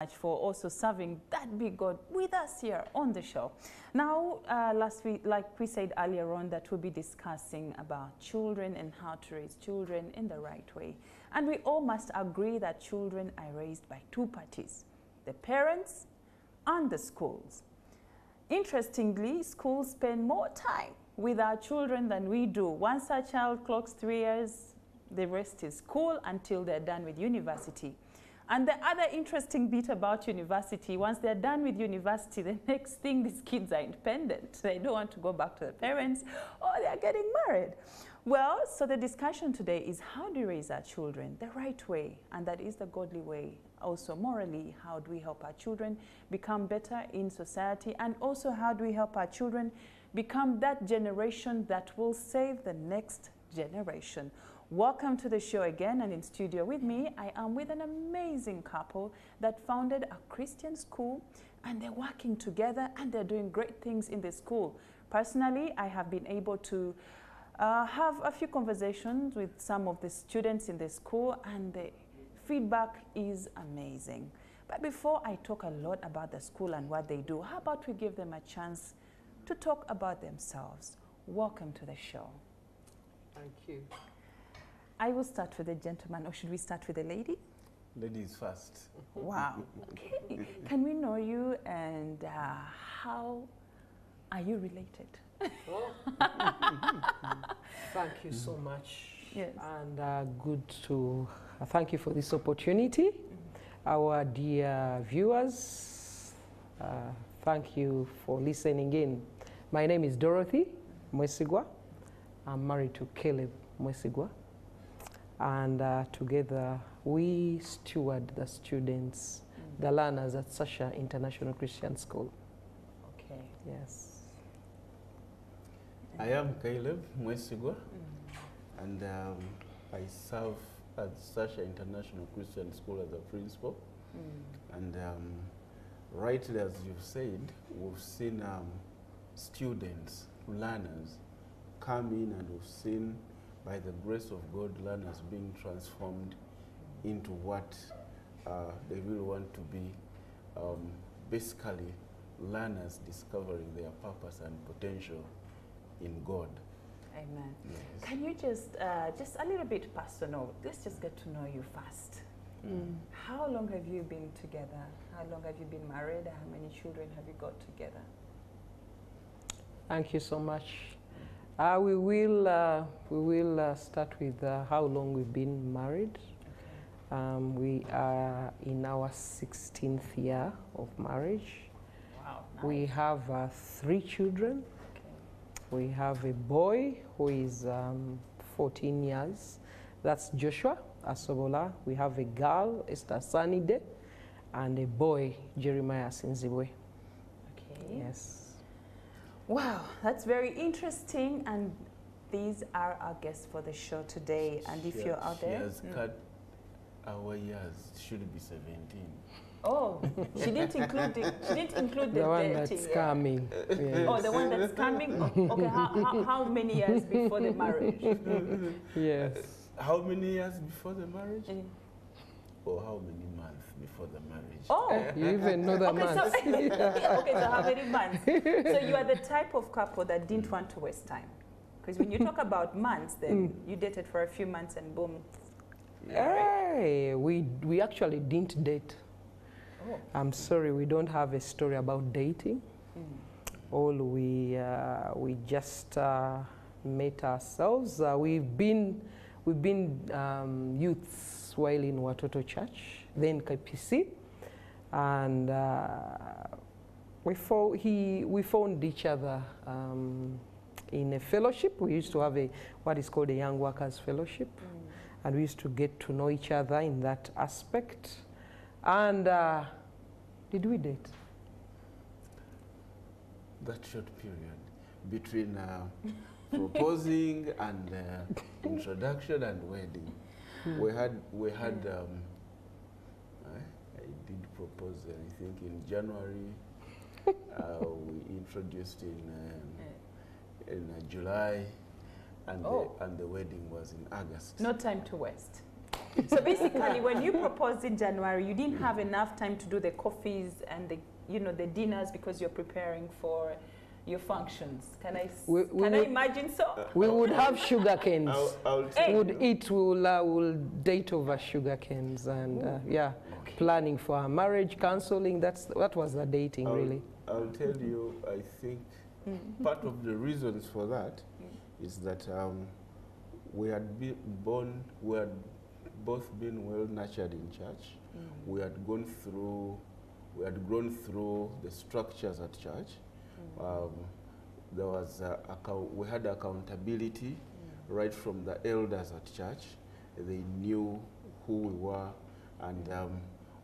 much for also serving that big God with us here on the show. Now, uh, last week, like we said earlier on, that we'll be discussing about children and how to raise children in the right way. And we all must agree that children are raised by two parties, the parents and the schools. Interestingly, schools spend more time with our children than we do. Once a child clocks three years, the rest is school until they're done with university. And the other interesting bit about university, once they're done with university, the next thing these kids are independent. They don't want to go back to their parents or they're getting married. Well, so the discussion today is how do we raise our children the right way? And that is the godly way. Also, morally, how do we help our children become better in society? And also, how do we help our children become that generation that will save the next generation? Welcome to the show again and in studio with me I am with an amazing couple that founded a Christian school and they're working together and they're doing great things in the school. Personally, I have been able to uh, have a few conversations with some of the students in the school and the feedback is amazing. But before I talk a lot about the school and what they do, how about we give them a chance to talk about themselves? Welcome to the show. Thank you. I will start with the gentleman, or should we start with the lady? Ladies first. Wow. Okay. Can we know you and uh, how are you related? Oh. thank you so much. Yes. And uh, good to uh, thank you for this opportunity. Our dear viewers, uh, thank you for listening in. My name is Dorothy Mwesigwa. I'm married to Caleb Mwesigwa. And uh, together we steward the students, the learners at Sasha International Christian School. Okay. Yes. I am Caleb Mwesigwa, and um, I serve at Sasha International Christian School as a principal. And um, rightly, as you've said, we've seen um, students, learners, come in, and we've seen, by the grace of God, learners being transformed into what uh, they will want to be. Um, basically, learners discovering their purpose and potential in God. Amen. Yes. Can you just, uh, just a little bit personal, let's just get to know you first. How long have you been together? How long have you been married? How many children have you got together? Thank you so much. Uh, we will, uh, we will uh, start with uh, how long we've been married. Um, we are in our 16th year of marriage. Wow. We have uh, three children. Okay. We have a boy who is um, 14 years. That's Joshua Asobola. We have a girl, Esther Sanide, and a boy, Jeremiah Sinzibwe. Okay. Yes. Wow, that's very interesting. And these are our guests for the show today. And if She you're has- out she there, has Mm. cut our years. Should be 17. oh, she didn't include the, she didn't include the, The one dating, that's coming. Yes. Oh, the one that's coming. Oh, okay, how, how, how many years before the marriage? Yes. How many years before the marriage? Mm. Or how many months before the marriage? Oh, You even know the okay. months. So, okay, so how many months? So you are the type of couple that didn't want to waste time, because when you talk about months, then you dated for a few months and boom. Hey, we, we actually didn't date. Oh. I'm sorry, we don't have a story about dating. All we, uh, we just uh, met ourselves. Uh, we've been, we've been um, youths while in Watoto Church, then KPC, and uh, we, fo- he, we found each other um, in a fellowship. We used to have a what is called a Young Workers Fellowship and we used to get to know each other in that aspect. And uh, did we date? That short period between uh, proposing and uh, introduction and wedding. We had, we had, um, I, I did propose, I think, in January. uh, we introduced in, um, in uh, July, and, Oh. the, and the wedding was in August. No time to waste. So basically, when you proposed in January, you didn't have enough time to do the coffees and the, you know, the dinners because you're preparing for your functions. Can I, s- We- we can I imagine so? We would have sugar canes. I'll, I'll Hey. tell would you. eat, we'll, uh, we'll date over sugar canes and uh, yeah, planning for our marriage, counseling. That's that was the dating I'll- really. I'll tell you, I think Mm. part of the reasons for that is that um, we had been born, we had both been well nurtured in church. Mm. We had gone through, we had grown through the structures at church. Um, there was account, we had accountability right from the elders at church. They knew who we were, and um,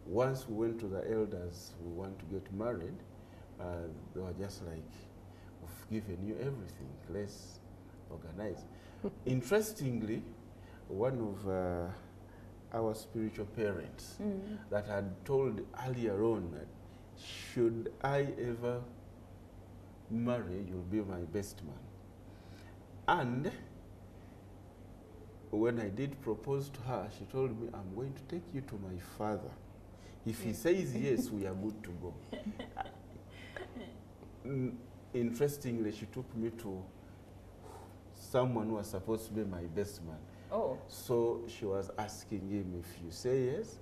once we went to the elders, we want to get married. Uh, they were just like, "We've given you everything. Let's organize." Interestingly, one of uh, our spiritual parents Mm. that had told earlier on that should I ever marry, you'll be my best man. And when I did propose to her, she told me, I'm going to take you to my father. If he says yes, we are good to go. Interestingly, she took me to someone who was supposed to be my best man. Oh, So she was asking him if you say yes,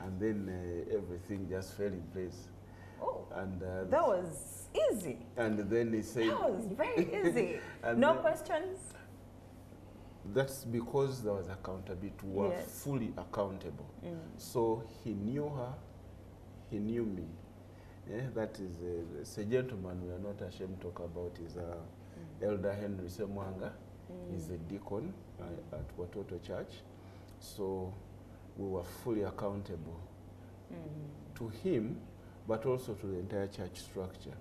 and then uh, everything just fell in place. oh, And uh, that was easy. and then he said That was very easy. No then- questions? that's because there was accountability. We were Yes. fully accountable. Mm. So he knew her, he knew me. Yeah, that is a, it's a gentleman we are not ashamed to talk about. Is uh, Elder Henry Semwanga. He's a deacon uh, at Watoto Church. So we were fully accountable Mm. to him, but also to the entire church structure.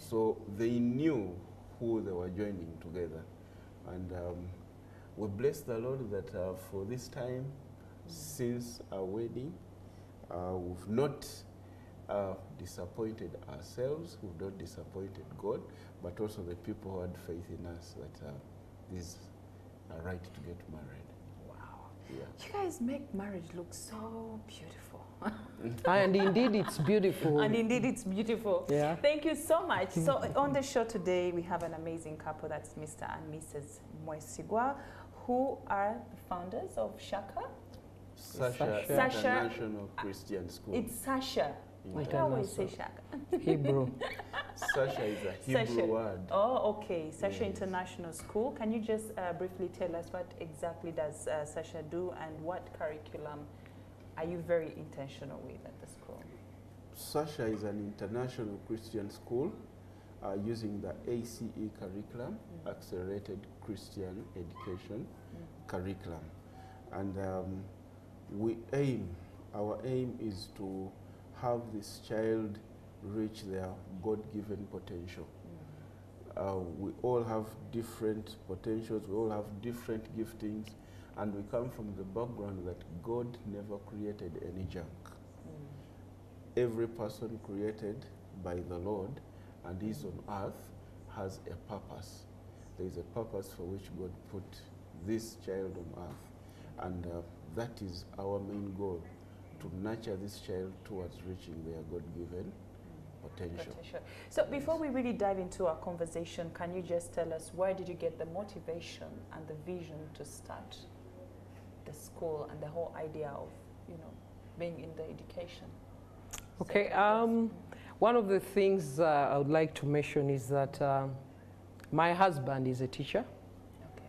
So they knew who they were joining together. And um, we bless the Lord that uh, for this time, since our wedding, uh, we've not uh, disappointed ourselves, we've not disappointed God, but also the people who had faith in us that uh, these are right to get married. Wow. Yeah. You guys make marriage look so beautiful. and indeed, it's beautiful. And indeed, it's beautiful. yeah. Thank you so much. So on the show today, we have an amazing couple. That's Mr. and Mrs. Mwesigwa, who are the founders of Shaka. Sasha, Sasha. International Christian School. It's Sasha. I Inter- always say Shaka. Hebrew. Sasha is a Hebrew Sasha. word. Oh, okay. Sasha Yes. International School. Can you just uh, briefly tell us what exactly does uh, Sasha do and what curriculum are you very intentional with at the school? Sasha is an international Christian school uh, using the ACE curriculum, Mm. Accelerated Christian Education curriculum. And um, we aim, our aim is to have this child reach their God-given potential. Uh, we all have different potentials, we all have different giftings, and we come from the background that God never created any junk every person created by the Lord and is on earth has a purpose. There is a purpose for which God put this child on earth, and uh, that is our main goal to nurture this child towards reaching their God given potential. Potential. So before we really dive into our conversation, can you just tell us where did you get the motivation and the vision to start the school and the whole idea of, you know, being in the education? Okay, sector? um, One of the things uh, I would like to mention is that um, my husband is a teacher, Okay.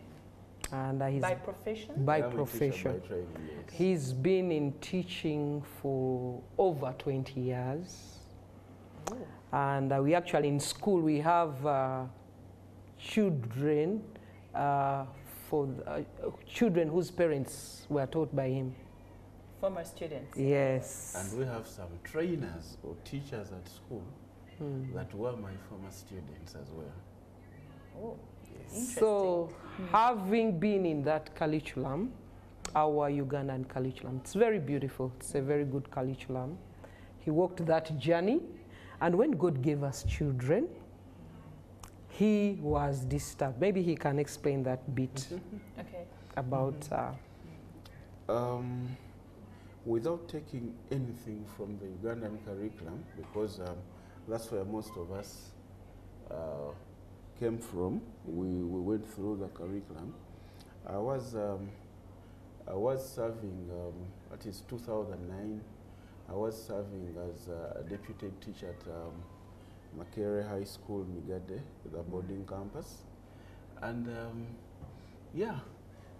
and uh, he's By profession? by I'm teacher profession. By training, yes. He's been in teaching for over 20 years. Oh. And uh, we actually, in school, we have uh, children uh, for the, uh, children whose parents were taught by him. Former students. Yes. And we have some trainers or teachers at school Hmm. that were my former students as well. Oh, Yes. So, Hmm. having been in that curriculum, our Ugandan curriculum, it's very beautiful. It's a very good curriculum. He walked that journey, and when God gave us children, he was disturbed. Maybe he can explain that bit okay. about. Uh, Um, without taking anything from the Ugandan curriculum, because um, that's where most of us uh, came from. We, we went through the curriculum. I was, um, I was serving, um, that is 2009, I was serving as a deputy teacher at um, Makerere High School, Migadde, the boarding campus. And um, yeah,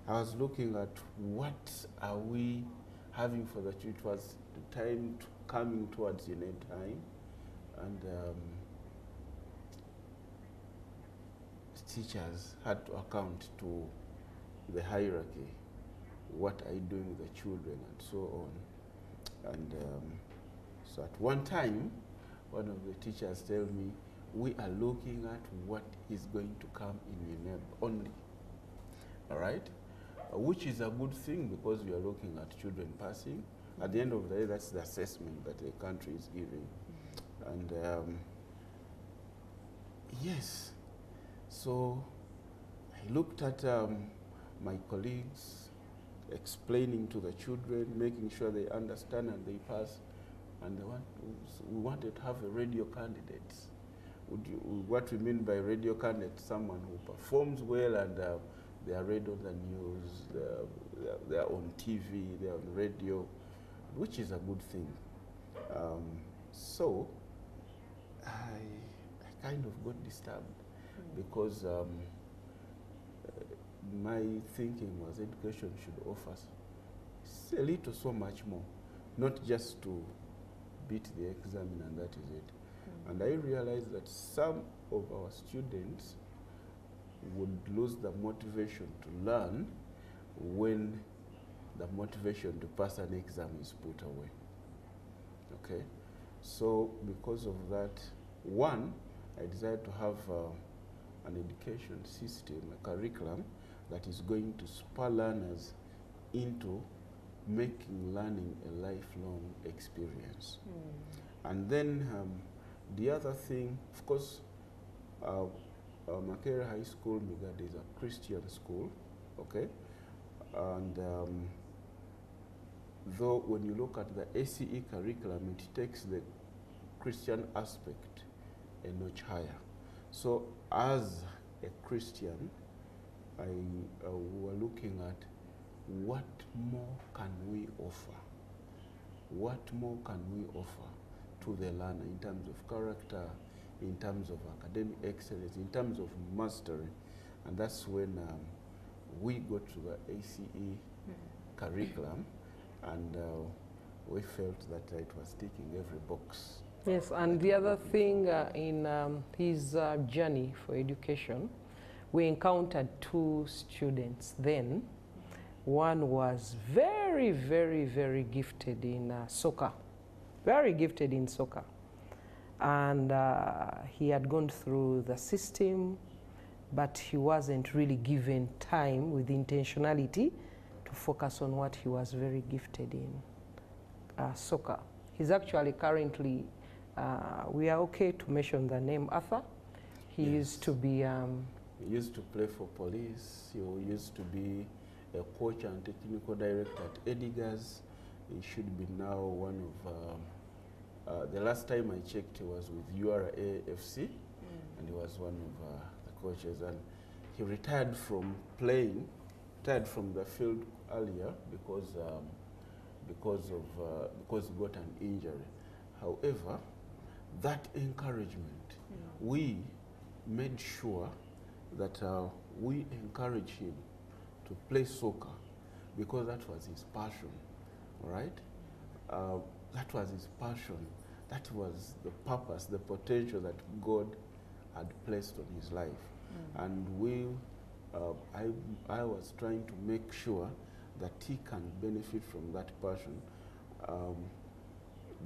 I was looking at what are we having for the church. It was the time to coming towards the end time. And um, teachers had to account to the hierarchy. What are you doing with the children and so on. And um, so at one time, one of the teachers tell me, we are looking at what is going to come in name only. All right? Which is a good thing because we are looking at children passing. At the end of the day, that's the assessment that the country is giving. And um, yes, so I looked at um, my colleagues explaining to the children, making sure they understand and they pass. And they we wanted to have a radio candidate. You, what we mean by radio candidate, someone who performs well and uh, they are read on the news, they're, they're, on TV, they're on radio, which is a good thing. Um, so I, I kind of got disturbed because um, uh, my thinking was education should offer a little so much more, not just to beat the exam and that is it. Mm. And I realized that some of our students would lose the motivation to learn when the motivation to pass an exam is put away. Okay? So, because of that, one, I decided to have uh, an education system, a curriculum that is going to spur learners into making learning a lifelong experience. Mm. And then um, the other thing, of course, uh, uh, Makerere High School, Migadde is a Christian school, okay? And um, though when you look at the ACE curriculum, it takes the Christian aspect a notch higher. So as a Christian, I uh, were looking at what more can we offer? What more can we offer to the learner in terms of character, in terms of academic excellence, in terms of mastery. And that's when um, we go to the ACE mm -hmm. curriculum and uh, we felt that it was ticking every box. Yes, and the other thing uh, in um, his uh, journey for education, we encountered two students then. One was very, very, very gifted in uh, soccer, very gifted in soccer and uh, he had gone through the system, but he wasn't really given time with intentionality to focus on what he was very gifted in, uh, soccer. He's actually currently, uh, we are okay to mention the name Arthur. He yes. used to be... Um, he used to play for police. He used to be a coach and technical director at Edgar's. He should be now one of um, uh, the last time I checked, he was with URAFC, mm. and he was one of uh, the coaches. And he retired from playing, retired from the field earlier because um, because of uh, because he got an injury. However, that encouragement, yeah. we made sure that uh, we encourage him to play soccer because that was his passion, right? Uh, that was his passion. That was the purpose, the potential that God had placed on his life. Mm. And we, uh, I, I was trying to make sure that he can benefit from that passion. Um,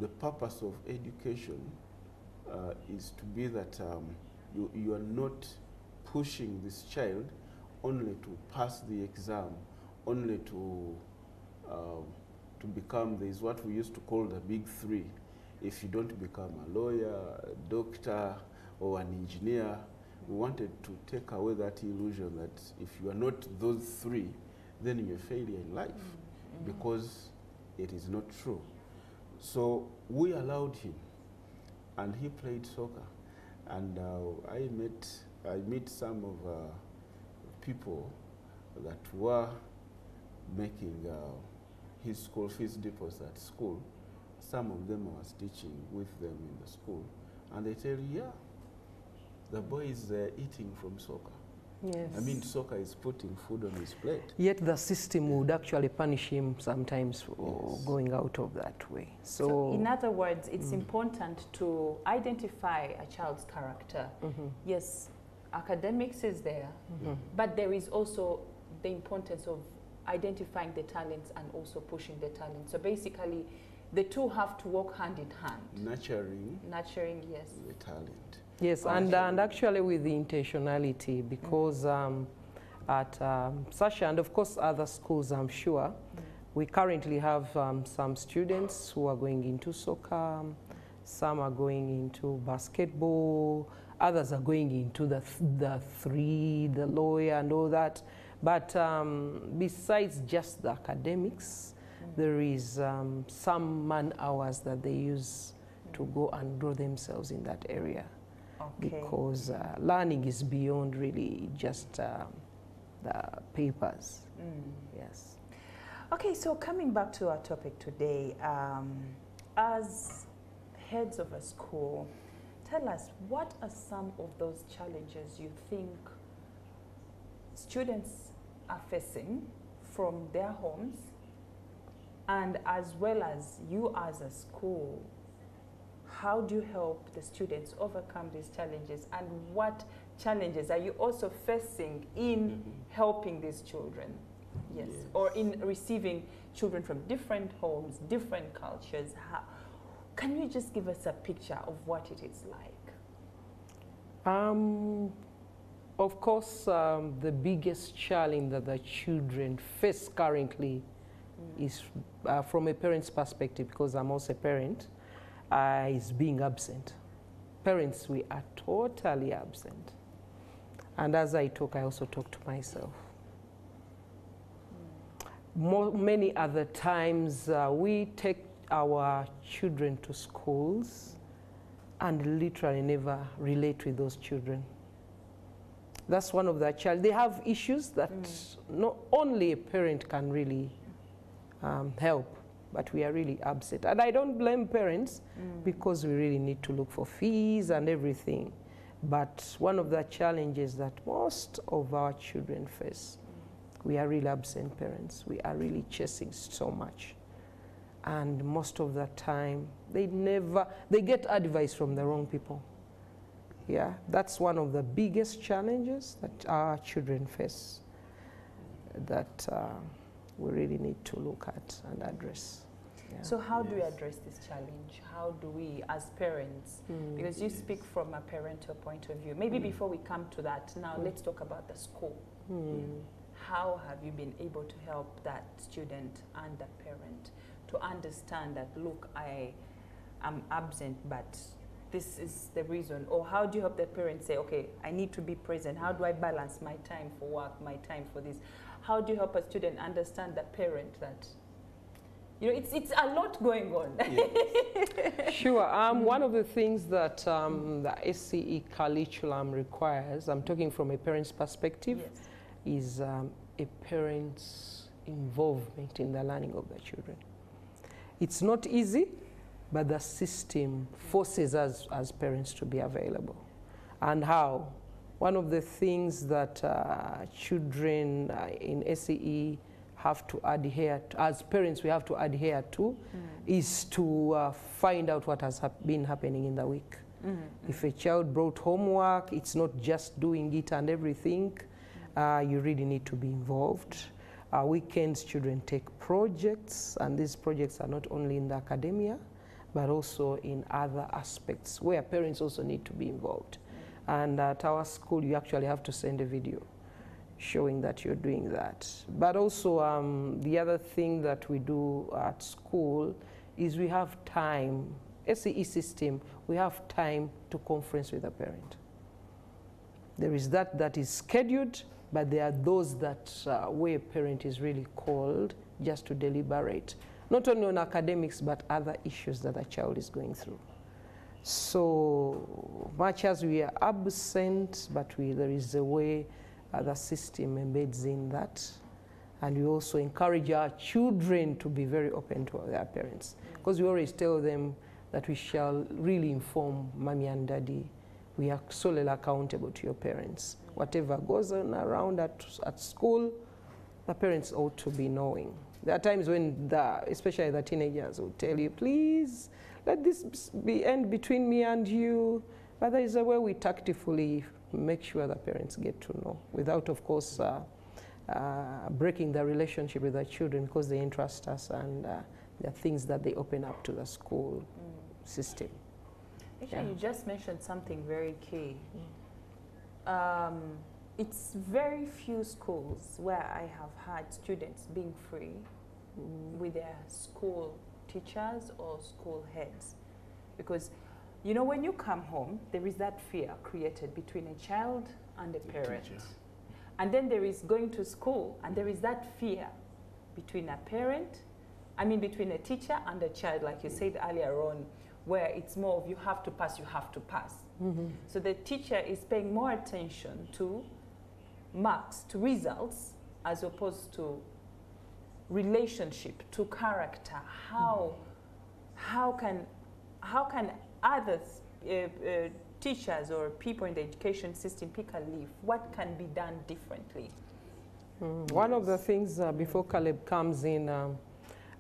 the purpose of education uh, is to be that um, you, you are not pushing this child only to pass the exam, only to uh, to become, there is what we used to call the big three. If you don't become a lawyer, a doctor, or an engineer, we wanted to take away that illusion that if you are not those three, then you're a failure in life. Mm -hmm. Because it is not true. So we allowed him, and he played soccer. And uh, I met I met some of uh, people that were making uh, his school fees deposits at school. Some of them I was teaching with them in the school, and they tell you, yeah, the boy is uh, eating from soccer. Yes. I mean, soccer is putting food on his plate. Yet the system would actually punish him sometimes for Yes. going out of that way. So, So, in other words, it's Mm. important to identify a child's character. Mhm, Yes, academics is there, mhm. but there is also the importance of identifying the talents and also pushing the talent. So basically, the two have to work hand in hand. Nurturing Nurturing, yes. the talent. Yes, and, and actually with the intentionality, because um, at um, Sasha and of course other schools, I'm sure, we currently have um, some students who are going into soccer, some are going into basketball, others are going into the, th- the three, the lawyer and all that. But um, besides just the academics, there is um, some man hours that they use to go and grow themselves in that area Okay. because uh, learning is beyond really just um, the papers. Mm. Yes. Okay, so coming back to our topic today, um, as heads of a school, tell us what are some of those challenges you think students are facing from their homes? And as well as you as a school how do you help the students overcome these challenges? And what challenges are you also facing in mm-hmm. helping these children? Yes, Yes. or in receiving children from different homes different cultures? How, can you just give us a picture of what it is like Um, of course, um, the biggest challenge that the children face currently is uh, from a parent's perspective, because I'm also a parent, uh, is being absent. Parents, we are totally absent. And as I talk, I also talk to myself. Mo many other times, uh, we take our children to schools and literally never relate with those children. That's one of the challenges. They have issues that not only a parent can really um, help, but we are really upset. And I don't blame parents because we really need to look for fees and everything. But one of the challenges that most of our children face, we are really absent parents. We are really chasing so much. And most of the time, they never, they get advice from the wrong people. Yeah, that's one of the biggest challenges that our children face that uh, we really need to look at and address. Yeah. so how do we address this challenge how do we as parents Mm. because you Yes. speak from a parental point of view maybe Mm. before we come to that now Mm. let's talk about the school Mm. how have you been able to help that student and the parent to understand that look i am absent but this is the reason or how do you help the parent say okay i need to be present how do i balance my time for work my time for this how do you help a student understand the parent that you know it's it's a lot going on Yes. Sure. Um, One of the things that um, the ACE curriculum requires, I'm talking from a parent's perspective, yes is um, a parent's involvement in the learning of the children. It's not easy, but the system forces us as parents to be available. And how? One of the things that uh, children uh, in ACE have to adhere to, as parents, we have to adhere to, is to uh, find out what has hap- been happening in the week. If a child brought homework, it's not just doing it and everything. Uh, you really need to be involved. Uh, weekends, children take projects, and these projects are not only in the academia, but also in other aspects where parents also need to be involved. And at our school, you actually have to send a video showing that you're doing that. But also, um, the other thing that we do at school is we have time, ACE system, we have time to conference with a parent. There is that that is scheduled, but there are those that uh, where a parent is really called just to deliberate not only on academics but other issues that the child is going through. So much as we are absent, but we, there is a way uh, the system embeds in that. And we also encourage our children to be very open to their parents. Because we always tell them that we shall really inform mommy and daddy. We are solely accountable to your parents. Whatever goes on around at, at school, the parents ought to be knowing. There are times when, the, especially the teenagers, will tell you, please, let this be end between me and you. But there is a way we tactfully make sure the parents get to know, without, of course, uh, uh, breaking the relationship with the children because they entrust us and uh, there are things that they open up to the school system. Actually, Yeah. you just mentioned something very key. Um, it's very few schools where I have had students being free with their school teachers or school heads. Because, you know, when you come home, there is that fear created between a child and a The parent. teacher. And then there is going to school, and there is that fear between a parent, I mean, between a teacher and a child, like you said earlier on, where it's more of you have to pass, you have to pass. Mhm. So the teacher is paying more attention to marks, to results, as opposed to relationship, to character. How, how can, how can others, uh, uh, teachers or people in the education system pick a leaf? What can be done differently? Mm. One of the things uh, before Caleb comes in, um,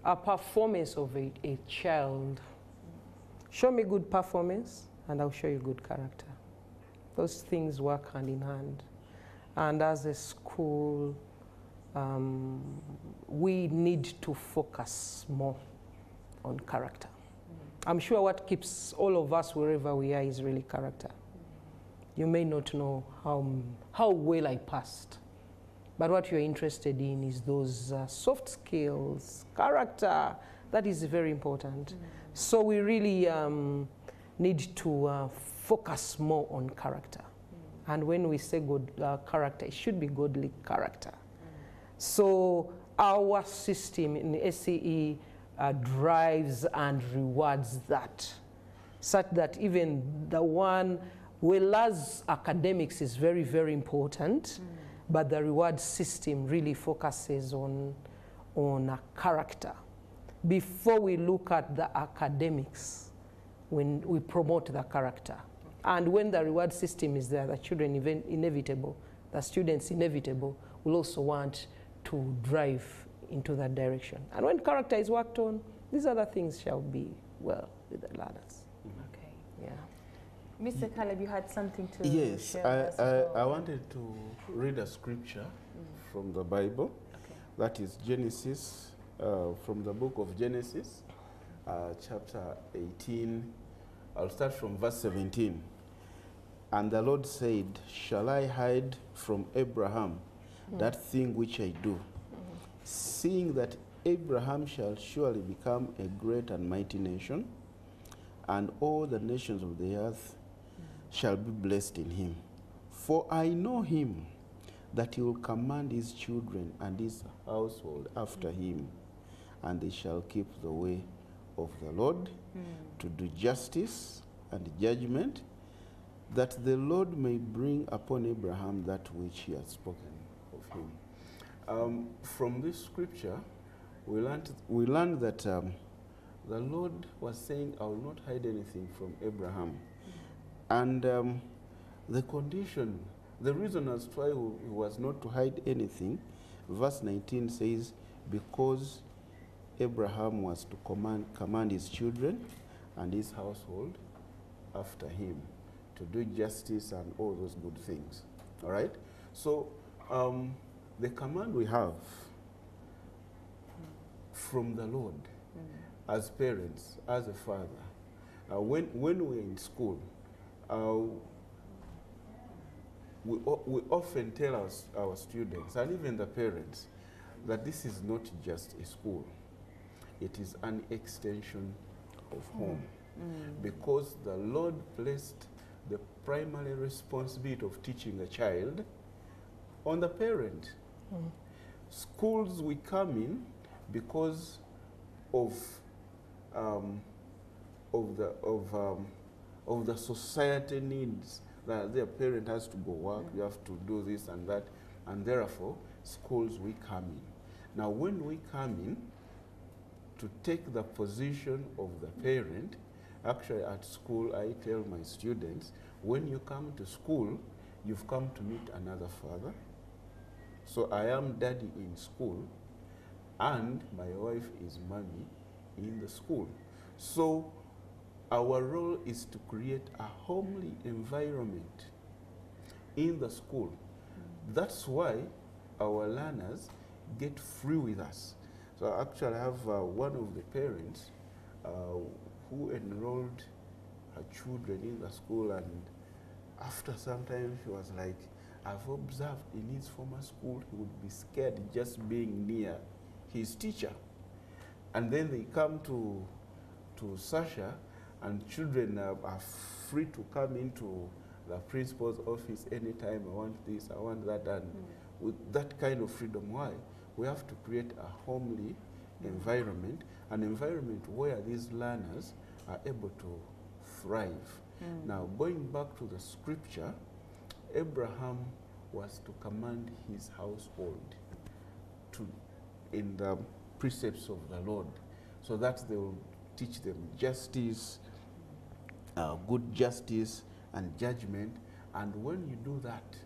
a performance of a, a child. Show me good performance, and I'll show you good character. Those things work hand in hand. And as a school, um, we need to focus more on character. I'm sure what keeps all of us wherever we are is really character. You may not know how, how well I passed, but what you're interested in is those uh, soft skills, character. That is very important. So we really um, need to uh, focus more on character. And when we say good uh, character, it should be godly character. So our system in ACE uh, drives and rewards that, such that even the one, whereas academics is very, very important, but the reward system really focuses on, on a character. Before we look at the academics, when we promote the character. And when the reward system is there, the children even inevitable, the students inevitable will also want to drive into that direction. And when character is worked on, these other things shall be well with the learners. Okay. Yeah. Mr. Caleb, you had something to Yes, share I, I, about- I wanted to read a scripture mm. from the Bible. Okay. That is Genesis, uh, from the book of Genesis, uh, chapter 18. I'll start from verse 17. And the Lord said, Shall I hide from Abraham that thing which I do? Seeing that Abraham shall surely become a great and mighty nation, and all the nations of the earth shall be blessed in him. For I know him, that he will command his children and his household after him, and they shall keep the way of the Lord to do justice and judgment, that the Lord may bring upon Abraham that which he has spoken of him. Um, from this scripture, we learned, we learned that um, the Lord was saying, I will not hide anything from Abraham. And um, the condition, the reason as to why he was not to hide anything, verse 19 says, because Abraham was to command, command his children and his household after him to do justice and all those good things. All right? So, um, the command we have from the Lord as parents, as a father, uh, when, when we're in school, uh, we, we often tell our, our students and even the parents that this is not just a school, it is an extension of home. Because the Lord placed the primary responsibility of teaching a child on the parent. Schools we come in because of um, of the of um, of the society needs that their parent has to go work, you have to do this and that, and therefore schools we come in. Now, when we come in to take the position of the parent, actually at school I tell my students, when you come to school, you've come to meet another father. So I am daddy in school, and my wife is mommy in the school. So our role is to create a homely environment in the school. That's why our learners get free with us. So I actually have uh, one of the parents uh, who enrolled her children in the school and after some time she was like, I've observed in his former school he would be scared just being near his teacher. And then they come to, to Sasha and children uh, are free to come into the principal's office anytime, I want this, I want that, and with that kind of freedom, why? We have to create a homely environment, an environment where these learners are able to thrive. Mm. Now, going back to the scripture, Abraham was to command his household to, in the precepts of the Lord, so that they will teach them justice, uh, good justice, and judgment. And when you do that,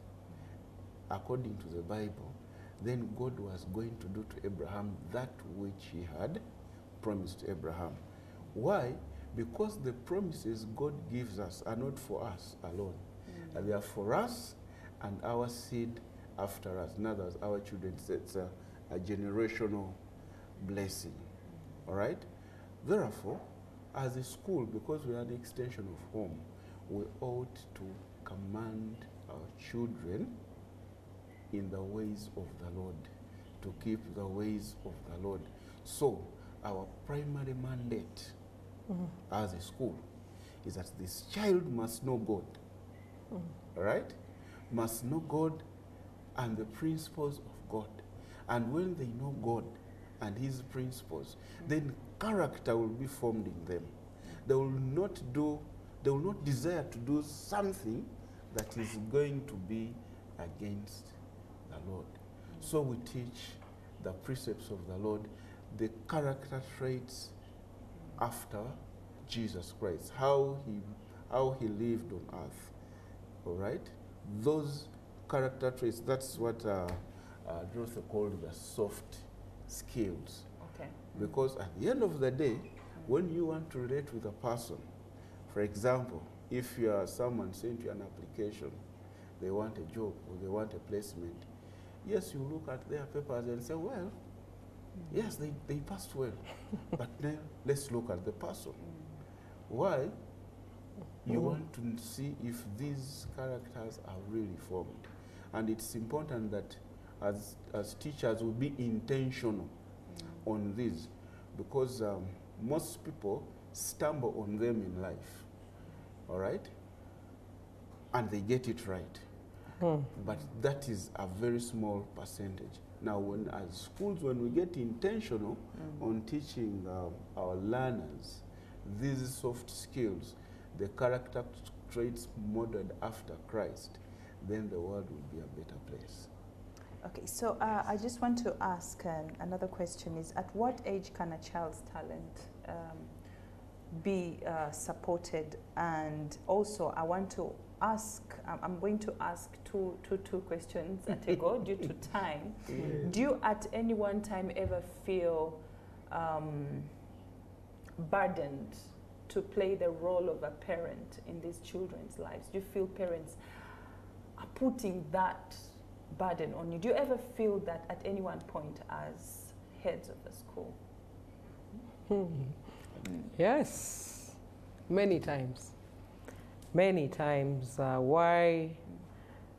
according to the Bible, then God was going to do to Abraham that which he had promised Abraham. Why? Because the promises God gives us are not for us alone. Uh, They are for us and our seed after us. In other words, our children. It's- It's a, a generational blessing. All right? Therefore, as a school, because we are an extension of home, we ought to command our children in the ways of the Lord, to keep the ways of the Lord. So, our primary mandate mm. as a school is that this child must know God. Mm. right? Must know God and the principles of God. And when they know God and His principles, then character will be formed in them. They will not do, they will not desire to do something that is going to be against the Lord. So we teach the precepts of the Lord, the character traits after Jesus Christ, how he, how he lived on earth. All right? Those character traits, that's what uh, uh, Dorothy called the soft skills. Okay. Because at the end of the day, when you want to relate with a person, for example, if you are someone sent you an application, they want a job or they want a placement, yes, you look at their papers and say, well, yes, they, they passed well, but now let's look at the person. Why? You Mhm. want to see if these characters are really formed. And it's important that as, as teachers we be intentional on this because um, most people stumble on them in life. All right? And they get it right. Mm. But that is a very small percentage. Now, when as schools, when we get intentional on teaching um, our learners these soft skills, the character traits modeled after Christ, then the world will be a better place. Okay, so uh, I just want to ask um, another question is at what age can a child's talent um, be uh, supported? And also, I want to ask, I'm- going to ask two, two, two questions at a go due to time. Do you at any one time ever feel um, burdened to play the role of a parent in these children's lives? Do you feel parents are putting that burden on you? Do you ever feel that at any one point as heads of a school? Hmm. Yes, many times. Many times. Uh, why?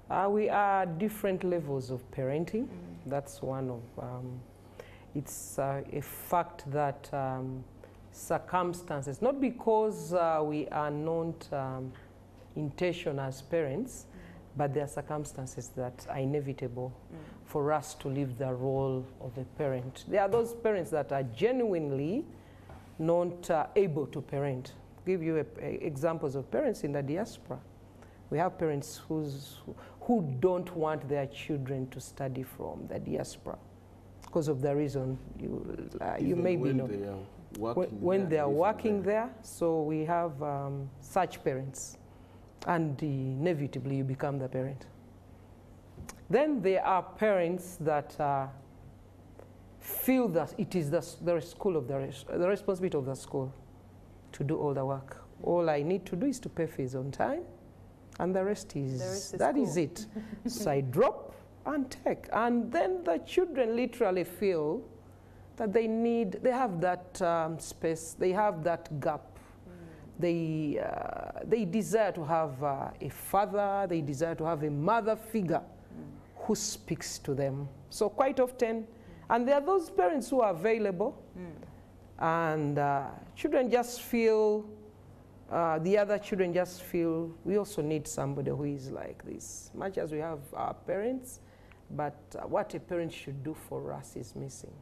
Uh, we are different levels of parenting. That's one of. Um, it's uh, a fact that um, circumstances, not because uh, we are not um, intentional as parents, but there are circumstances that are inevitable for us to live the role of a parent. There are those parents that are genuinely not uh, able to parent. Give you a, a- examples of parents in the diaspora. We have parents who's, who don't want their children to study from the diaspora because of the reason you, uh, you may be when know. they are When, working when there, they are working there, so we have um, such parents, and inevitably you become the parent. Then there are parents that uh, feel that it is the, the school of the, the responsibility of the school to do all the work. All I need to do is to pay fees on time, and the rest is, The rest is that is school. it. so I drop and take, and then the children literally feel that they need, they have that um, space, they have that gap. They, uh, they desire to have uh, a father, they desire to have a mother figure who speaks to them. So quite often, and there are those parents who are available, and uh, children just feel, uh, the other children just feel, we also need somebody who is like this. Much as we have our parents, but uh, what a parent should do for us is missing.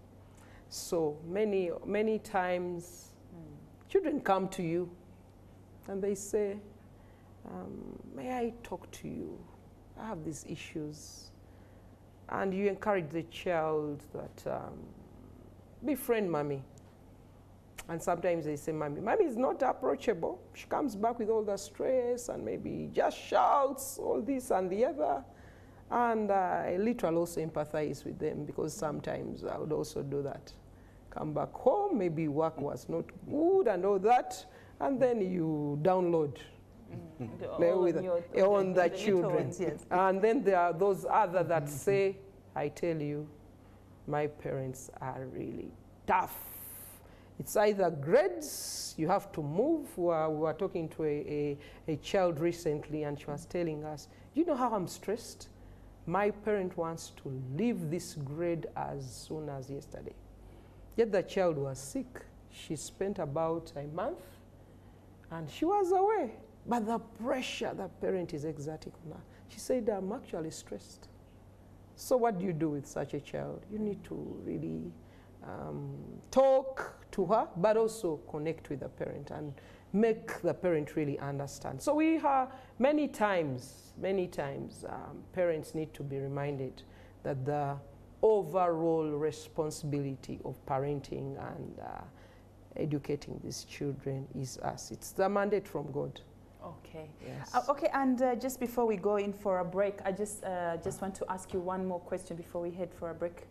So many, many times, children come to you and they say, um, May I talk to you? I have these issues. And you encourage the child that, um, befriend mommy. And sometimes they say, Mommy, mommy is not approachable. She comes back with all the stress and maybe just shouts, all this and the other. And uh, I literally also empathize with them because sometimes I would also do that. Come back home, maybe work was not good and all that, and then you download The- play with on the- your- on the little children. ones, yes. And then there are those other that say, I tell you, my parents are really tough. It's either grades, you have to move. We were, we were talking to a, a, a child recently, and she was telling us, You know how I'm stressed? My parent wants to leave this grade as soon as yesterday. Yet the child was sick. She spent about a month and she was away. But the pressure that parent is exerting on her, she said, I'm actually stressed. So, what do you do with such a child? You need to really um, talk to her, but also connect with the parent and make the parent really understand. So, we have many times, many times, um, parents need to be reminded that the overall responsibility of parenting and uh, educating these children is us. It's the mandate from God. Okay. Yes. Uh, okay, and uh, just before we go in for a break, I just uh, just want to ask you one more question before we head for a break.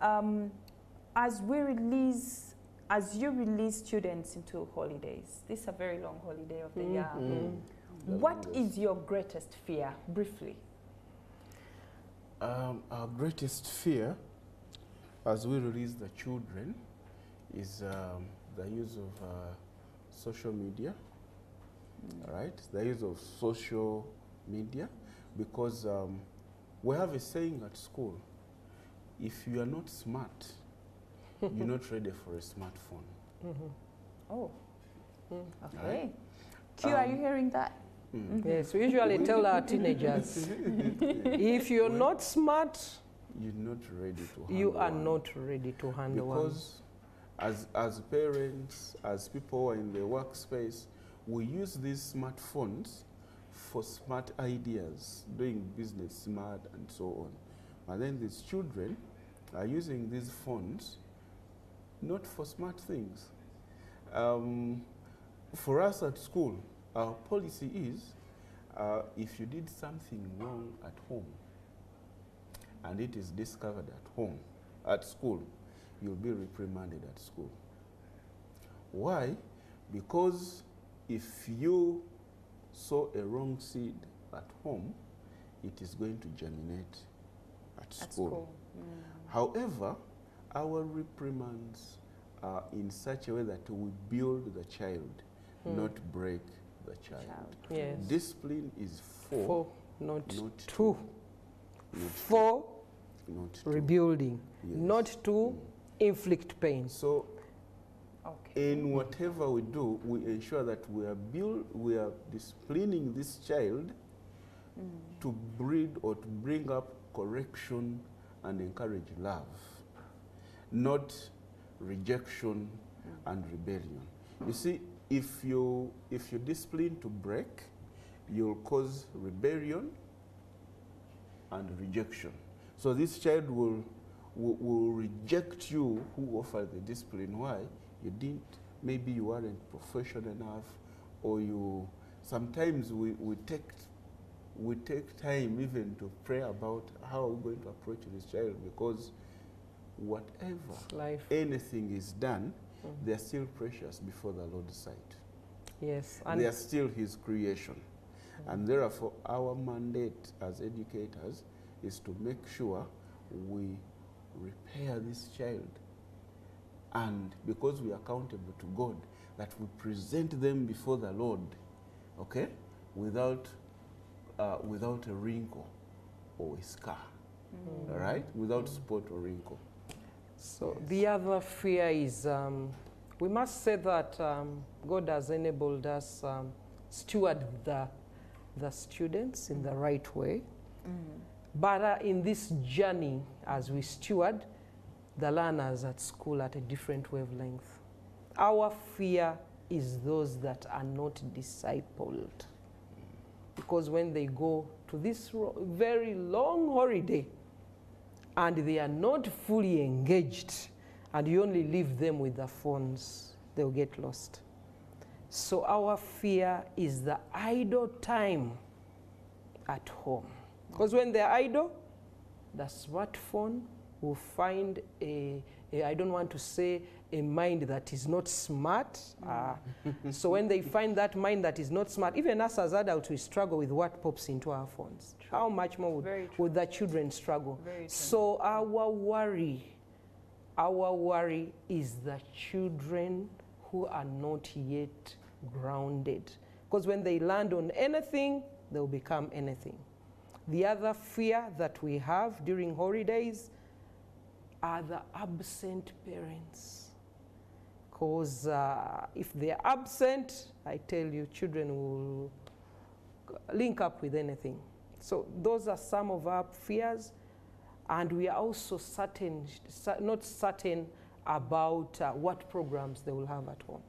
Um, as we release, as you release students into holidays, this is a very long holiday of the year. Mhm. What is your greatest fear, briefly? Um, our greatest fear as we release the children is um, the use of uh, social media, right? The use of social media because um, we have a saying at school if you are not smart, you're not ready for a smartphone. Mhm. Oh, Mm. okay. Q, are you Um, hearing that? Mm. Yes, we usually tell our teenagers if you're not smart, You're not ready to handle you are one. not ready to handle one. because as, as parents, as people in the workspace, we use these smartphones for smart ideas, doing business smart and so on. And then these children are using these phones not for smart things. Um, for us at school, our policy is uh, if you did something wrong at home and it is discovered at home, at school, you'll be reprimanded at school. Why? Because if you sow a wrong seed at home, it is going to germinate at, At school. school. Mm. However, our reprimands are in such a way that we build the child, Hmm. not break the child. Child. Yes. Discipline is for, Four, not not two. not For not to. rebuilding, Yes. not to Mm. inflict pain. So Okay. in whatever we do, we ensure that we are build, we are disciplining this child Mm. to breed or to bring up correction and encourage love, not rejection and rebellion. You see, if you if you discipline to break, you'll cause rebellion and rejection. So this child will, will, will reject you who offer the discipline. Why? You didn't, maybe you weren't professional enough, or you, sometimes we, we take we take time even to pray about how we're going to approach this child because whatever Life. anything is done, Mhm. they're still precious before the Lord's sight. Yes. they are still His creation. And therefore, our mandate as educators is to make sure we repair this child. And because we are accountable to God, that we present them before the Lord, okay, without, uh, without a wrinkle or a scar, all right, without spot or wrinkle. So the other fear is um, we must say that um, God has enabled us um, steward the, the students in the right way. But uh, in this journey, as we steward the learners at school at a different wavelength, our fear is those that are not discipled. Because when they go to this ro- very long holiday, and they are not fully engaged and you only leave them with the phones, they'll get lost. So our fear is the idle time at home. Because when they're idle, the smartphone will find a, a, I don't want to say a mind that is not smart. Uh, so when they find that mind that is not smart, even us as adults, we struggle with what pops into our phones. How much more would, would the children struggle? So our worry, our worry is the children who are not yet grounded. Because when they land on anything, they'll become anything. The other fear that we have during holidays are the absent parents. Because uh, if they're absent, I tell you, children will link up with anything. So those are some of our fears, and we are also certain, not certain about uh, what programs they will have at home.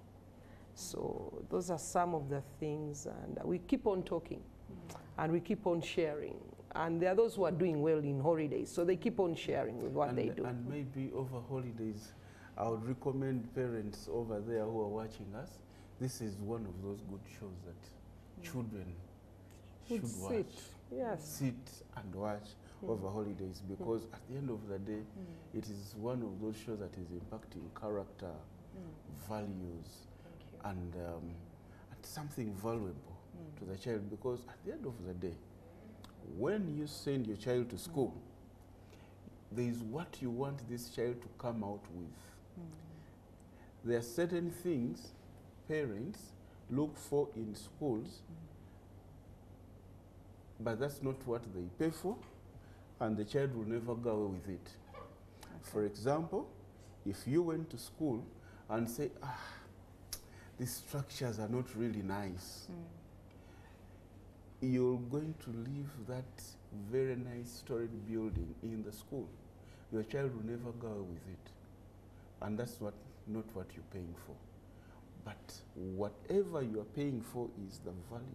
So those are some of the things, and we keep on talking, and we keep on sharing. And there are those who are doing well in holidays, so they keep on sharing with what and, they do. And maybe over holidays, I would recommend parents over there who are watching us. This is one of those good shows that children should watch. sit, yes. Sit and watch Mm. over holidays because at the end of the day, it is one of those shows that is impacting character, values, and, um, and something valuable to the child because at the end of the day, when you send your child to school, there is what you want this child to come out with. There are certain things parents look for in schools, but that's not what they pay for, and the child will never go away with it. For example, if you went to school and say, ah, these structures are not really nice, you're going to leave that very nice storied building in the school. Your child will never go away with it. And that's what, not what you're paying for. But whatever you are paying for is the value.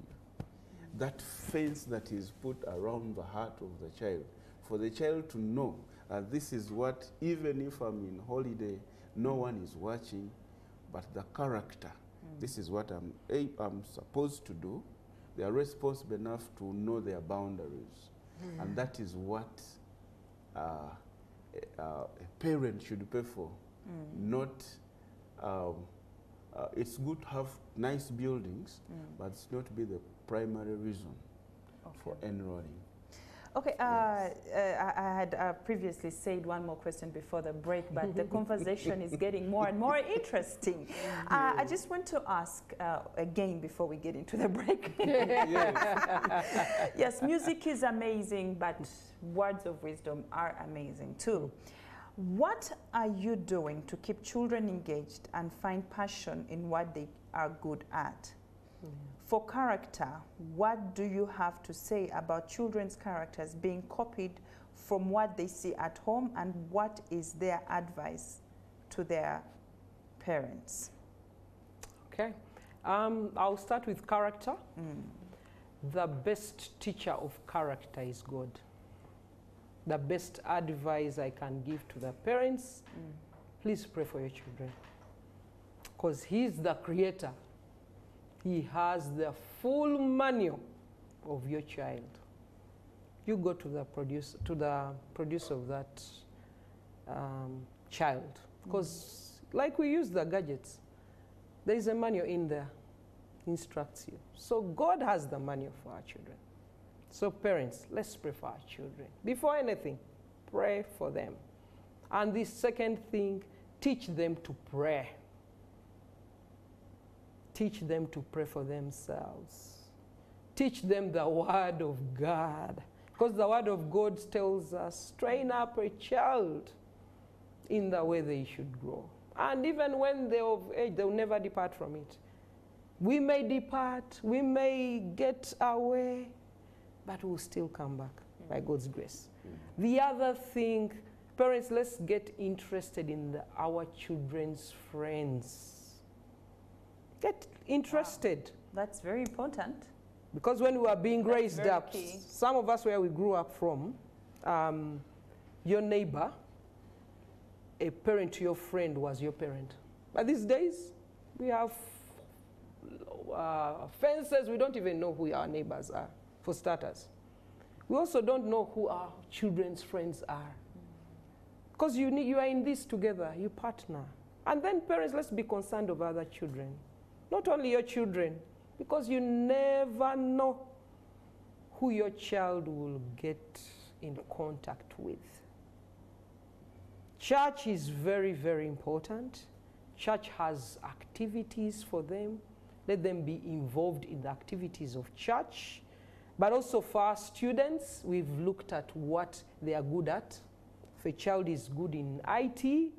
That fence that is put around the heart of the child, for the child to know that this is what, even if I'm in holiday, no one is watching, but the character, this is what I'm, a- I'm supposed to do. They are responsible enough to know their boundaries. And that is what uh, a, uh, a parent should pay for. Not, um, uh, it's good to have nice buildings, but it's not be the primary reason for enrolling. Okay, uh, uh, I, I had uh, previously said one more question before the break, but the conversation is getting more and more interesting. Uh, I just want to ask uh, again before we get into the break. yes, music is amazing, but words of wisdom are amazing too. What are you doing to keep children engaged and find passion in what they are good at? For character, what do you have to say about children's characters being copied from what they see at home and what is their advice to their parents? Okay. Um, I'll start with character. Mm. The best teacher of character is God. The best advice I can give to the parents, Mm. please pray for your children. Because He's the creator. He has the full manual of your child. You go to the producer, to the producer of that um, child. Because, like we use the gadgets, there is a manual in there instructs you. So God has the manual for our children. So parents, let's pray for our children. Before anything, pray for them. And the second thing, teach them to pray. Teach them to pray for themselves. Teach them the word of God. Because the word of God tells us, train up a child in the way they should grow. And even when they're of age, they'll never depart from it. We may depart, we may get away, but we'll still come back by God's grace. The other thing, parents, let's get interested in the, our children's friends. Get interested. That's very important. Because when we were being That's raised up, key. some of us where we grew up from, um, your neighbor, a parent to your friend was your parent. But these days, we have uh, fences, we don't even know who our neighbors are, for starters. We also don't know who our children's friends are. Because you, you are in this together, you partner. And then, parents, let's be concerned of other children. Not only your children, because you never know who your child will get in contact with. Church is very, very important. Church has activities for them. Let them be involved in the activities of church. But also for our students, we've looked at what they are good at. If a child is good in IT,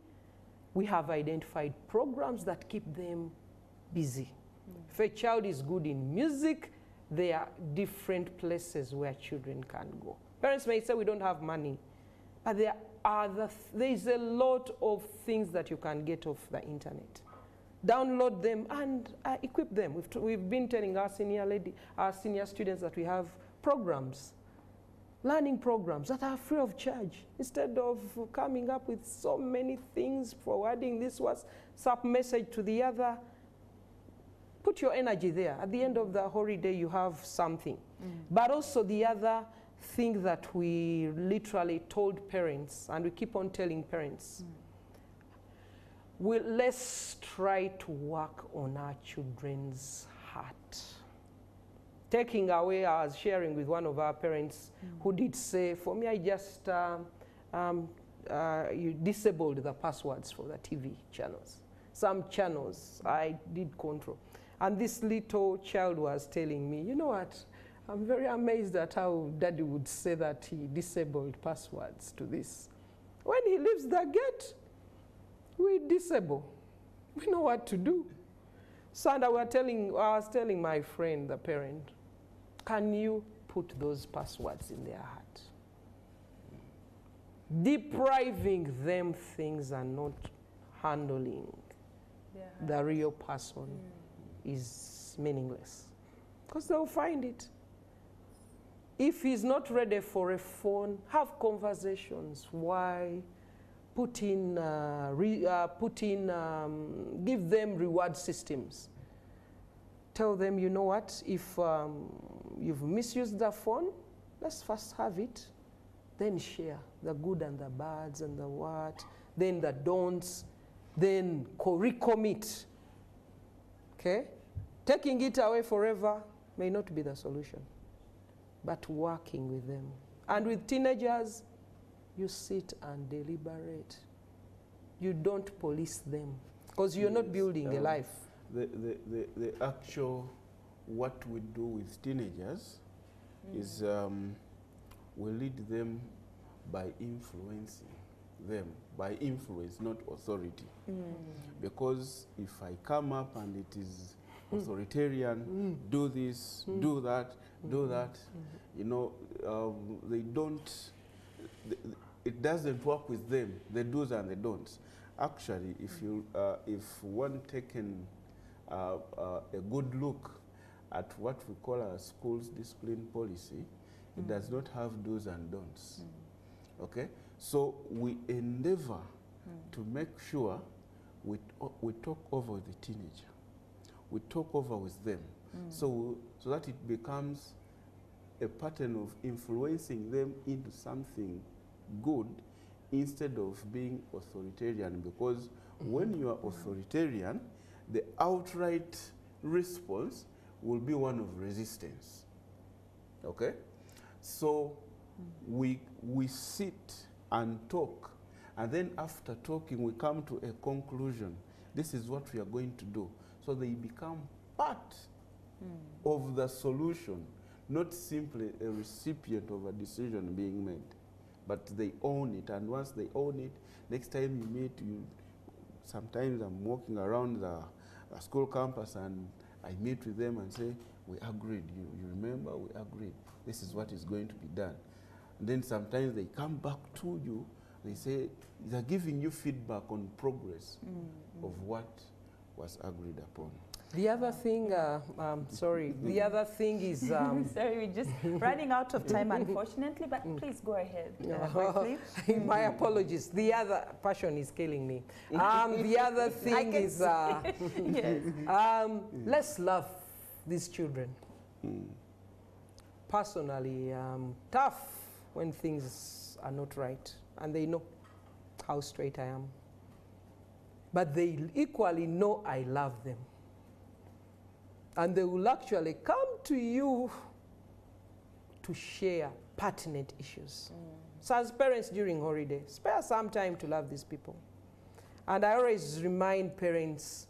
we have identified programs that keep them busy. Mm. If a child is good in music, there are different places where children can go. Parents may say we don't have money, but there are the, there is a lot of things that you can get off the internet. Download them and uh, equip them. We've, we've been telling our senior lady, our senior students that we have programs, learning programs that are free of charge. Instead of coming up with so many things, forwarding this WhatsApp message to the other, put your energy there. At the end of the holiday, you have something. But also the other thing that we literally told parents, and we keep on telling parents, we, let's try to work on our children's heart. Taking away, I was sharing with one of our parents who did say, for me, I just um, um, uh, you disabled the passwords for the TV channels. Some channels I did control. And this little child was telling me, you know what? I'm very amazed at how daddy would say that he disabled passwords to this. When he leaves the gate, we disable. We know what to do. So and I, were telling, I was telling my friend, the parent, can you put those passwords in their heart? Depriving them things and not handling the real person mm. is meaningless because they'll find it. If he's not ready for a phone, have conversations. Why? Put in, uh, re, uh, put in um, give them reward systems. Tell them, you know what, if um, you've misused the phone, let's first have it, then share the good and the bads and the what, then the don'ts, then co- recommit. Okay? Taking it away forever may not be the solution, but working with them. And with teenagers, you sit and deliberate. You don't police them because you're not Yes, building a um, life. The, the, the, the actual, what we do with teenagers mm. is um, we lead them by influencing them, by influence, not authority. Mm. Because if I come up and it is mm. authoritarian, do this, do that, do that, you know, um, they don't, th- th- it doesn't work with them, the do's and the don'ts. actually, if you uh, if one taken uh, uh, a good look at what we call our school's discipline policy, it does not have do's and don'ts. Okay, so we endeavor to make sure we, t- we talk over the teenager, we talk over with them, so so that it becomes a pattern of influencing them into something good instead of being authoritarian because when you are mm-hmm. authoritarian the outright response will be one of resistance. Okay? So mm-hmm. we we sit and talk and then after talking we come to a conclusion. This is what we are going to do. So they become part mm. of the solution not simply a recipient of a decision being made but they own it. And once they own it next time you meet you sometimes i'm walking around the, the school campus and i meet with them and say we agreed. You, you remember? We agreed. This is what is going to be done. And then sometimes they come back to you. They say they're giving you feedback on progress mm, mm. of what was agreed upon The other thing, uh, um, sorry, the other thing is um, Sorry, we're just running out of time, unfortunately, but please go ahead uh. My apologies. The other passion is killing me. Um, the other thing is uh, yes. um, let's love these children. Personally, um, tough when things are not right, and they know how straight I am. But they equally know I love them. And they will actually come to you to share pertinent issues. Mm. So, as parents during holiday, spare some time to love these people. And I always remind parents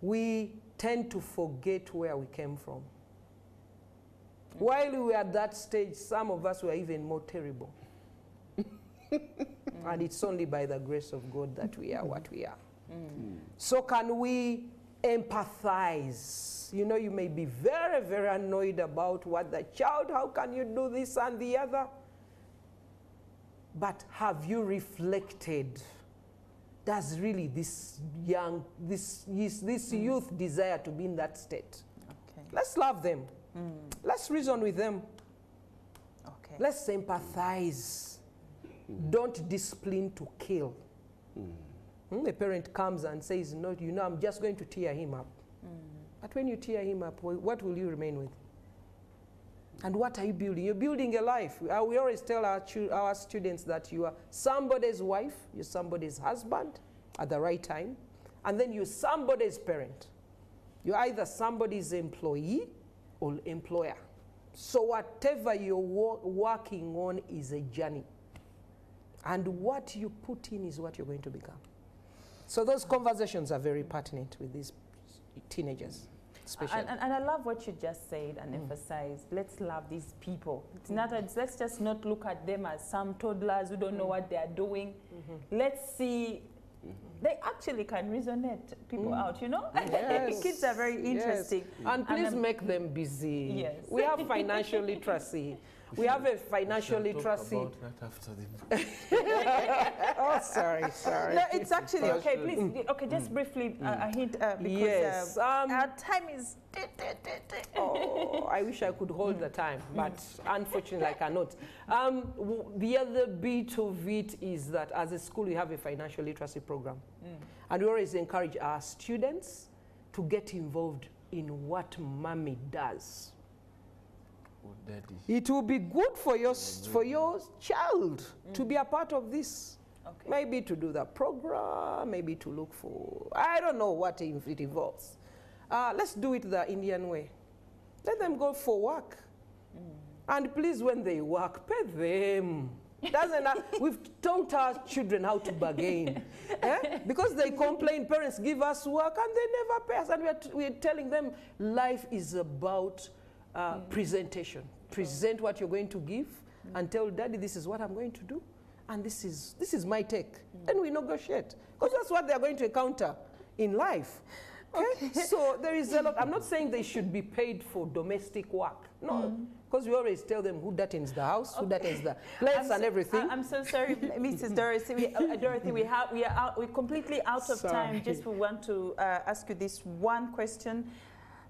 we tend to forget where we came from. Mm. While we were at that stage, some of us were even more terrible. and mm. it's only by the grace of God that we are what we are. So, can we empathize? You know, you may be very, very annoyed about what the child, how can you do this and the other? But have you reflected? Does really this young, this, this, this mm. youth desire to be in that state? Okay. Let's love them. Mm. Let's reason with them. Okay. Let's empathize. Don't discipline to kill. Mm. Hmm, A parent comes and says, No, you know, I'm just going to tear him up. But when you tear him up, what will you remain with? And what are you building? You're building a life. Uh, We always tell our, our students that you are somebody's wife, you're somebody's husband at the right time, and then you're somebody's parent. You're either somebody's employee or employer. So whatever you're wo- working on is a journey. And what you put in is what you're going to become. So those conversations are very pertinent with these teenagers, especially. And, and, and I love what you just said and mm. emphasized. Let's love these people. It's not a, let's just not look at them as some toddlers who don't know mm. what they are doing. Mm-hmm. Let's see. Mm-hmm. They actually can resonate people mm. out, you know? Yes, Kids are very yes. interesting. And please I'm- make them busy. Yes. We have financial literacy. We have a We financial talk literacy. about that after the Oh, sorry, sorry. No, it's actually okay. Please, okay, just briefly uh, a hint uh, because Yes, uh, um, our time is. Oh, I wish I could hold the time, but unfortunately I cannot. Um, w- the other bit of it is that as a school we have a financial literacy program, and we always encourage our students to get involved in what mommy does. Daddy. It will be good for your for your child to be a part of this. Okay. Maybe to do the program, maybe to look for, I don't know what it it involves. Uh, let's do it the Indian way. Let them go for work. And please, when they work, pay them. Doesn't ha- we've taught our children how to bargain. eh? Because they complain, parents give us work and they never pay us. And we're, we're telling them life is about uh, presentation. Present what you're going to give and tell daddy, this is what I'm going to do. And this is, this is my take. Then we negotiate. Because that's what they're going to encounter in life. Okay? so there is a lot. I'm not saying they should be paid for domestic work. No, Mm. because we always tell them who dartens the house, who dartens the plates I'm and everything. I- I'm so sorry, Mrs. Dorothy. We, uh, Dorothy, we have we are out, we're completely out of time. Just we want to uh, ask you this one question.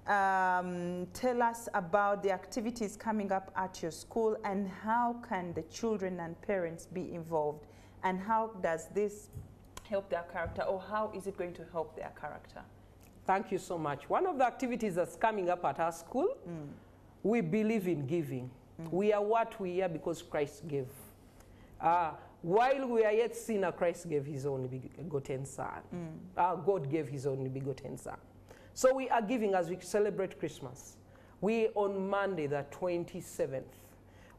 Um, tell us about the activities coming up at your school and how can the children and parents be involved and how does this help their character or how is it going to help their character? Thank you so much. One of the activities that's coming up at our school, we believe in giving. We are what we are because Christ gave. Uh, while we are yet sinner, Christ gave his only begotten son. Uh, God gave his only begotten son. So we are giving as we celebrate Christmas. We, on Monday, the 27th,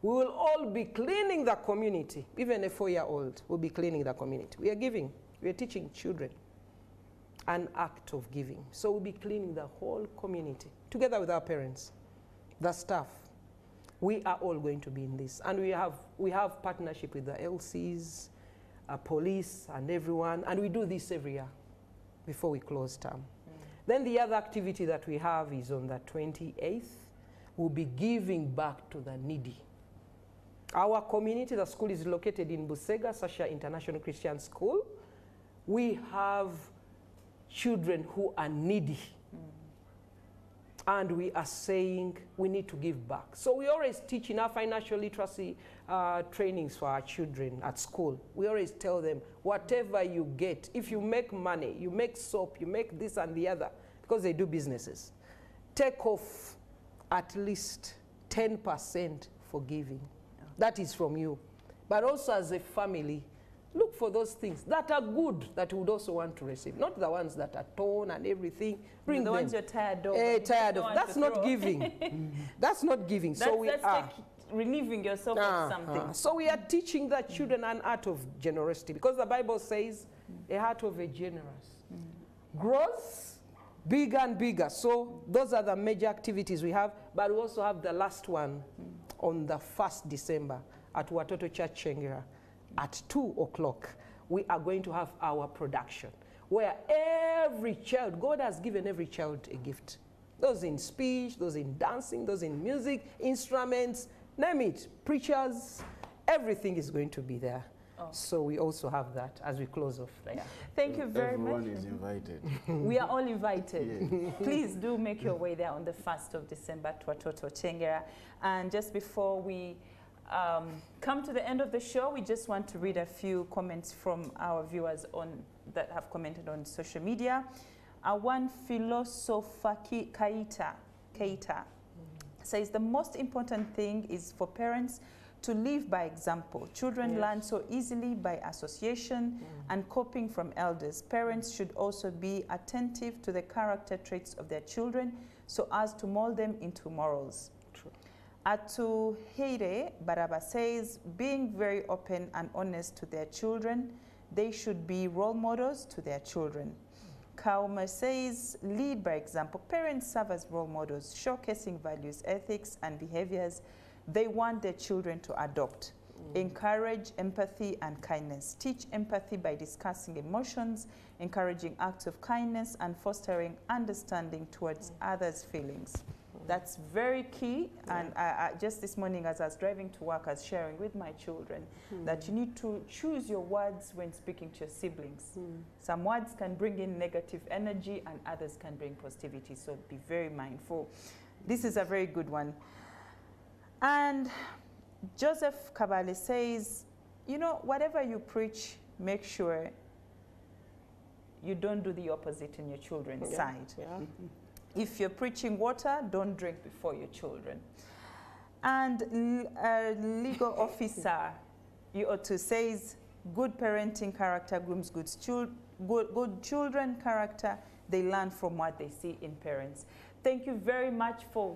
we will all be cleaning the community. Even a four-year-old will be cleaning the community. We are giving. We are teaching children an act of giving. So we'll be cleaning the whole community together with our parents, the staff. We are all going to be in this. And we have, we have partnership with the LCs, uh, police, and everyone. And we do this every year before we close term. Then the other activity that we have is on the 28th. We'll be giving back to the needy. Our community, the school is located in Busega, Sasha International Christian School. We have children who are needy. And we are saying we need to give back. So we always teach in our financial literacy uh, trainings for our children at school. We always tell them whatever you get, if you make money, you make soap, you make this and the other, because they do businesses, take off at least 10% for giving. That is from you. But also as a family, look for those things that are good that you would also want to receive, not the ones that are torn and everything. Bring the them. ones you're tired of. You tired of. That's not giving. That's not giving. So we that's are. like relieving yourself of Ah, something. ah. So we are teaching the children an art of generosity because the Bible says a heart of a generous grows bigger and bigger. So those are the major activities we have, but we also have the last one on the 1st December at Watoto Church Kyengera at 2 o'clock. We are going to have our production where every child, God has given every child a gift. Those in speech, those in dancing, those in music, instruments, name it, preachers, everything is going to be there. Oh. So we also have that as we close off there. Thank you very Everyone much. Everyone is invited. We are all invited. Yes. Please do make your way there on the 1st of December to Watoto Kyengera. And just before we um, come to the end of the show, we just want to read a few comments from our viewers on that have commented on social media. Uh, one philosopher Ki- Kaita, Keita says the most important thing is for parents to live by example. Children Yes. learn so easily by association and copying from elders. Parents should also be attentive to the character traits of their children so as to mold them into morals. True. Atu Heire Baraba says, being very open and honest to their children, they should be role models to their children. Kauma says, lead by example. Parents serve as role models, showcasing values, ethics, and behaviors they want their children to adopt. Mm. Encourage empathy and kindness. Teach empathy by discussing emotions, encouraging acts of kindness, and fostering understanding towards mm. others' feelings. That's very key. And I, I, just this morning, as I was driving to work, I was sharing with my children hmm. that you need to choose your words when speaking to your siblings. Hmm. Some words can bring in negative energy, and others can bring positivity. So be very mindful. This is a very good one. And Joseph Kabale says, you know, whatever you preach, make sure you don't do the opposite in your children's Yeah. side. Yeah. Mm-hmm. If you're preaching water, don't drink before your children. And a legal officer, you ought to says, good parenting character grooms good, good, good children character. They learn from what they see in parents. Thank you very much for